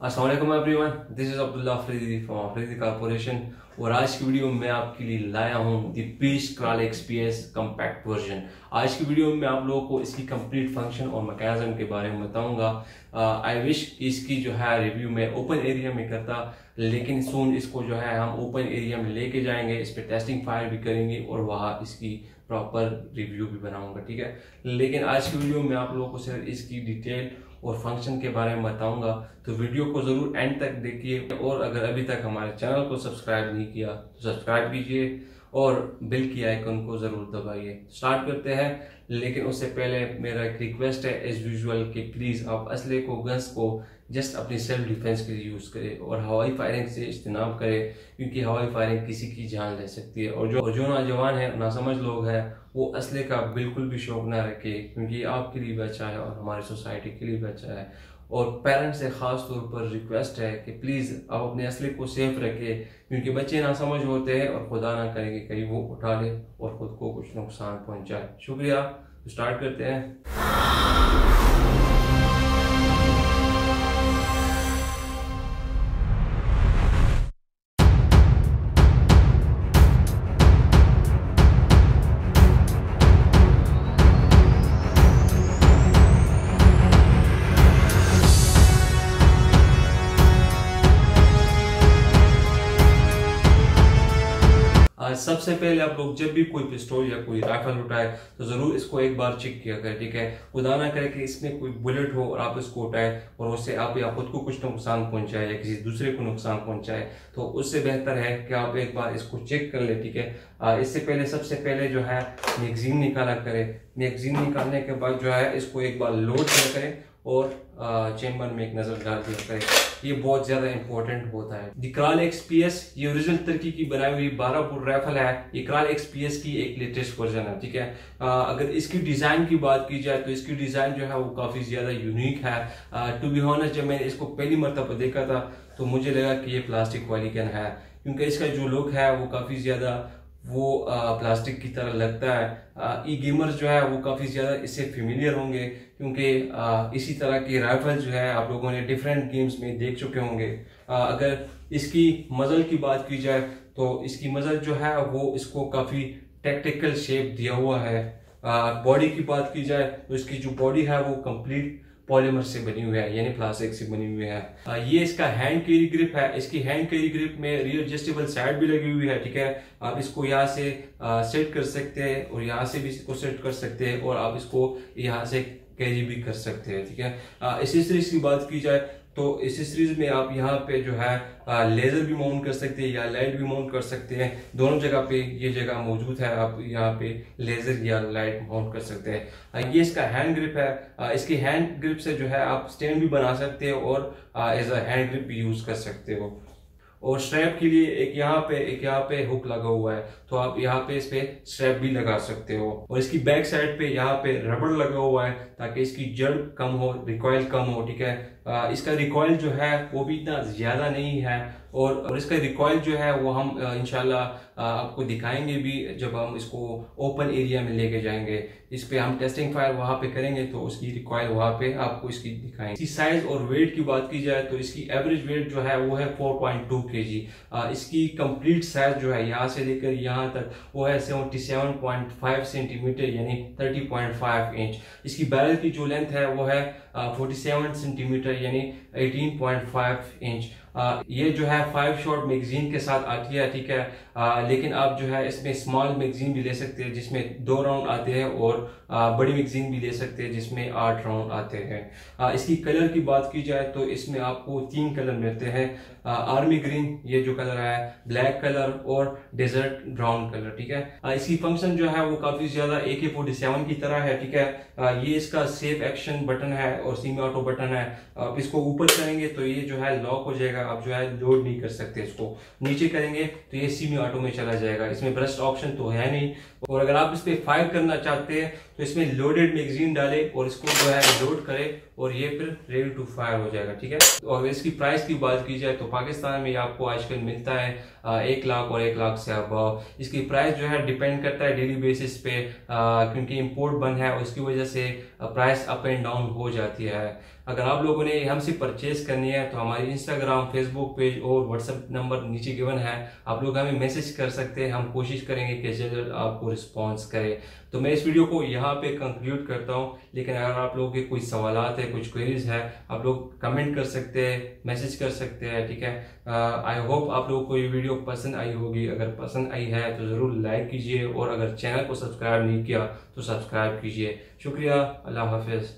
Aslam everyone this is Abdullah Afridi from Afridi corporation और आज की वीडियो में आपके लिए लाया हूँ the peace crawl XPS compact version आज की वीडियो में आप लोगों को इसकी कंप्लीट फ़ंक्शन और मैकेनिज्म के बारे में बताऊँगा। आई विश इसकी जो है रिव्यू में ओपन एरिया में करता, लेकिन सोन इसको जो है हम ओपन एरिया में लेके जाएँगे। इस पर टेस्टिंग फायर भी करेंगे और वहाँ इसकी प्रॉपर रिव्यू भी बनाऊँगा, ठीक है? लेकिन आज की वीडियो में आप लोगों को सिर्फ़ इसकी डिटेल और फ़ंक्शन के बारे में बताऊँगा तो वीडियो को ज़रूर एंड तक देखिए। और अगर अभी तक हमारे चैनल को सब्सक्राइब नहीं किया तो सब्सक्राइब कीजिए और बिल की आइकन को ज़रूर दबाइए। स्टार्ट करते हैं, लेकिन उससे पहले मेरा एक रिक्वेस्ट है एज यूजल कि प्लीज़ आप असले को गंस को जस्ट अपनी सेल्फ डिफेंस के लिए यूज़ करें और हवाई फायरिंग से इज्तनाब करें, क्योंकि हवाई फायरिंग किसी की जान ले सकती है। और जो जो नौजवान है, नासमझ लोग हैं, वो असले का बिल्कुल भी शौक ना रखे, क्योंकि आपके लिए भी अच्छा है और हमारी सोसाइटी के लिए भी अच्छा है। और पेरेंट्स से ख़ास तौर पर रिक्वेस्ट है कि प्लीज़ आप अपने असले को सेफ़ रखें, क्योंकि बच्चे ना समझ होते हैं और खुदा ना करेंगे कहीं वो उठा ले और ख़ुद को कुछ नुकसान पहुँचाए। शुक्रिया तो स्टार्ट करते हैं। सबसे पहले आप लोग जब भी कोई पिस्टोल या कोई राइफल उठाए तो ज़रूर इसको एक बार चेक किया करें, ठीक है? खुदा ना करे कि इसमें कोई बुलेट हो और आप इसको उठाए और उससे आप या खुद को कुछ नुकसान पहुँचाए या किसी दूसरे को नुकसान पहुँचाए तो उससे बेहतर है कि आप एक बार इसको चेक कर ले, ठीक है? इससे पहले, सबसे पहले जो है मैगजीन निकाला करें। मैगजीन निकालने के बाद जो है, इसको एक बार लोड करें और चेम्बर में एक नज़र डाल दिया करें ये बहुत ज़्यादा इंपॉर्टेंट होता है। दिक्राल एक्सपीएस ये ओरिजिनल तरीके की बनाई हुई बारह फुट राइफल है। ये कराल एक्सपीएस की एक लेटेस्ट वर्जन है ठीक है? आ, अगर इसकी डिज़ाइन की बात की जाए तो इसकी डिज़ाइन जो है वो काफ़ी ज़्यादा यूनिक है। टू बी हॉनस्ट जब मैंने इसको पहली मरतबा देखा था तो मुझे लगा कि ये प्लास्टिक वाली गन है क्योंकि इसका जो लुक है वो काफ़ी ज़्यादा वो प्लास्टिक की तरह लगता है। ई गेमर्स जो है, वो काफ़ी ज़्यादा इससे फेमिलियर होंगे, क्योंकि इसी तरह की राइफल जो है, आप लोगों ने डिफरेंट गेम्स में देख चुके होंगे। अगर इसकी मज़ल की बात की जाए तो इसकी मज़ल जो है, वो इसको काफ़ी टेक्टिकल शेप दिया हुआ है। बॉडी की बात की जाए तो इसकी जो बॉडी है, वो कंप्लीट पॉलीमर से बनी हुई है, यानी प्लास्टिक से बनी हुई है। ये इसका हैंड कैरी ग्रिप है। इसकी हैंड कैरी ग्रिप में रियल एडजस्टेबल साइड भी लगी हुई है, ठीक है? आप इसको यहाँ से सेट कर सकते हैं और यहाँ से भी इसको सेट कर सकते हैं और आप इसको यहाँ से कैरी भी कर सकते हैं, ठीक है? इसी एसेसरीज की बात की जाए तो इस सीरीज़ में आप यहाँ पे जो है लेजर भी माउंट कर सकते हैं या लाइट भी माउंट कर सकते हैं। दोनों जगह पे ये जगह मौजूद है। आप यहाँ पे लेजर या लाइट माउंट कर सकते हैं। ये इसका हैंड ग्रिप है। इसकी हैंड ग्रिप से जो है आप स्टैंड भी बना सकते हो और एज अ हैंड ग्रिप भी यूज़ कर सकते हो। और स्ट्रैप के लिए एक यहाँ पे एक यहाँ पे हुक लगा हुआ है। तो आप यहाँ पे इस पे स्ट्रैप भी लगा सकते हो। और इसकी बैक साइड पे यहाँ पे रबड़ लगा हुआ है ताकि इसकी जड़ कम हो रिकॉयल कम हो ठीक है? आ, इसका रिकॉयल जो है वो भी इतना ज़्यादा नहीं है। और, और इसका रिकॉयल जो है वो हम इनशाला आपको दिखाएँगे भी जब हम इसको ओपन एरिया में लेके जाएँगे। इस पे हम टेस्टिंग फायर वहाँ पे करेंगे तो उसकी रिकॉयल वहाँ पे आपको इसकी दिखाएँगे। इसकी साइज़ और वेट की बात की जाए तो इसकी एवरेज वेट जो है वो है 4.2 पॉइंट इसकी कंप्लीट साइज़ जो है, यहाँ से लेकर यहाँ तक, वो है 77.5 सेंटीमीटर यानी 30.5 इंच इसकी बैरल की जो लेंथ है, वो है फोर्टी सेवन सेंटीमीटर यानी एटीन पॉइंट फाइव इंच ये जो है फाइव शॉट मैगजीन के साथ आती है ठीक है? आ, लेकिन आप जो है इसमें स्मॉल मैगजीन भी ले सकते हैं जिसमें दो राउंड आते हैं और आ, बड़ी मैगजीन भी ले सकते हैं जिसमें आठ राउंड आते हैं। इसकी कलर की बात की जाए तो इसमें आपको तीन कलर मिलते हैं। आर्मी ग्रीन ये जो कलर है ब्लैक कलर और डेजर्ट ब्राउन कलर ठीक है? इसकी फ़ंक्शन जो है वो काफ़ी ज़्यादा ए के फोर्टी सेवन की तरह है ठीक है? ये इसका सेफ़ एक्शन बटन है और सीमी ऑटो बटन है। आप इसको ऊपर करेंगे तो ये जो है लॉक हो जाएगा, आप जो है लोड नहीं कर सकते इसको। नीचे करेंगे तो ये सीमी ऑटो में चला जाएगा। इसमें ब्रस्ट ऑप्शन तो है नहीं। और अगर आप इस पर फायर करना चाहते हैं तो इसमें लोडेड मैगजीन डाले और इसको जो है लोड करे और ये फिर रेडी टू फायर हो जाएगा, ठीक है? और इसकी प्राइस की बात की जाए तो पाकिस्तान में आपको आजकल मिलता है एक लाख और एक लाख से अबाव इसकी प्राइस जो है डिपेंड करता है डेली बेसिस पे क्योंकि इम्पोर्ट बंद है उसकी वजह से प्राइस अप एंड डाउन हो जाती है। अगर आप लोगों ने हमसे परचेज करनी है तो हमारे इंस्टाग्राम फेसबुक पेज और व्हाट्सएप नंबर नीचे गिवन है। आप लोग हमें मैसेज कर सकते हैं। हम कोशिश करेंगे कि जल्द आपको रिस्पॉन्स करें। तो मैं इस वीडियो को यहाँ पे कंक्लूड करता हूँ। लेकिन अगर आप लोगों के कोई सवाल है, कुछ क्वेरीज है, आप लोग कमेंट कर सकते हैं मैसेज कर सकते हैं, ठीक है? आई होप आप लोगों को ये वीडियो पसंद आई होगी। अगर पसंद आई है तो ज़रूर लाइक कीजिए। और अगर चैनल को सब्सक्राइब नहीं किया तो सब्सक्राइब कीजिए। शुक्रिया। अल्लाह हाफिज़।